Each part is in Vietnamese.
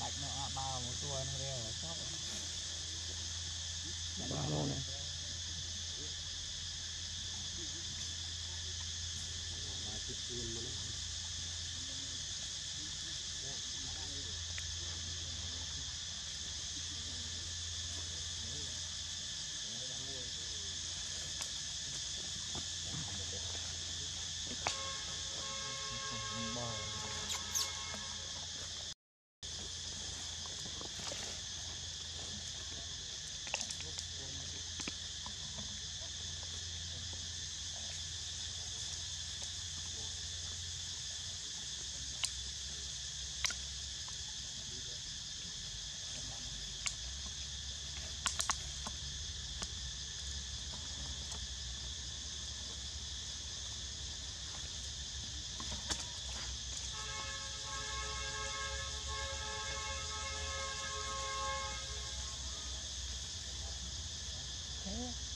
bạch nó bao một tua nó đeo ở shop bao luôn này tomorrow.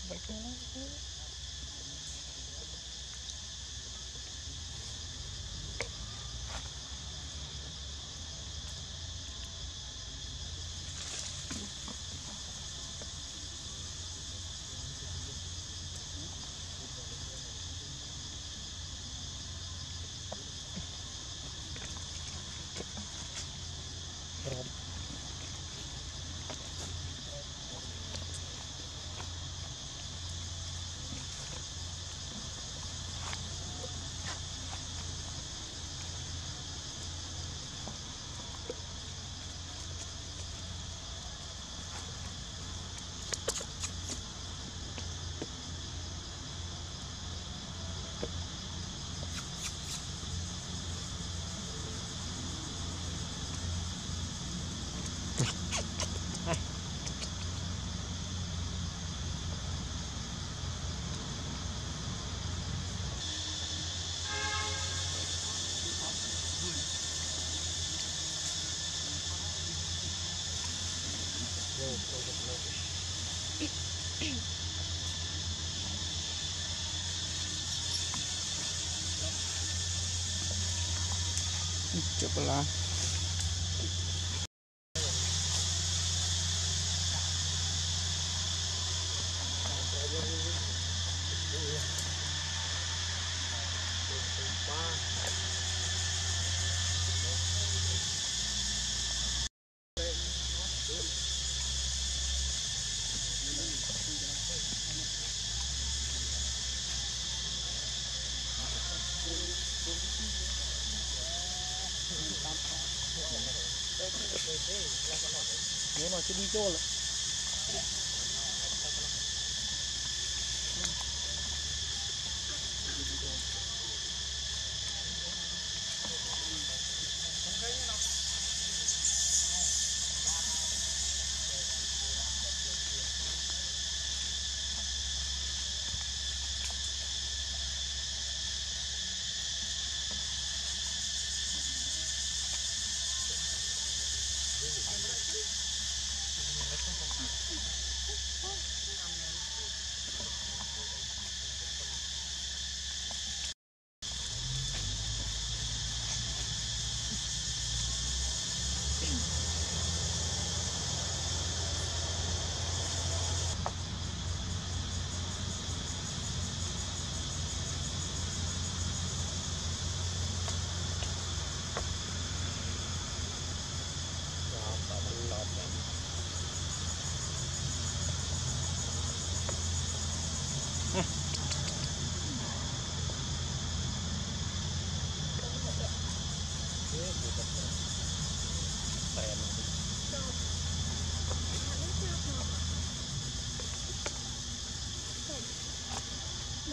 Thôi Coba lah. 别嘛，就立住了。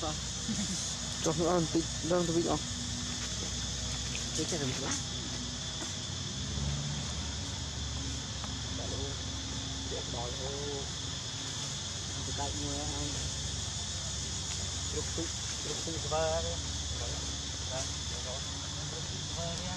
sao cho nó ăn tí đang tôi bị không rừng lá đỏ luôn đẹp đỏ luôn cái tay mua anh lúc lúc lúc lúc vơ đấy. Đó đó đó vơ nhá